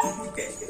Okay.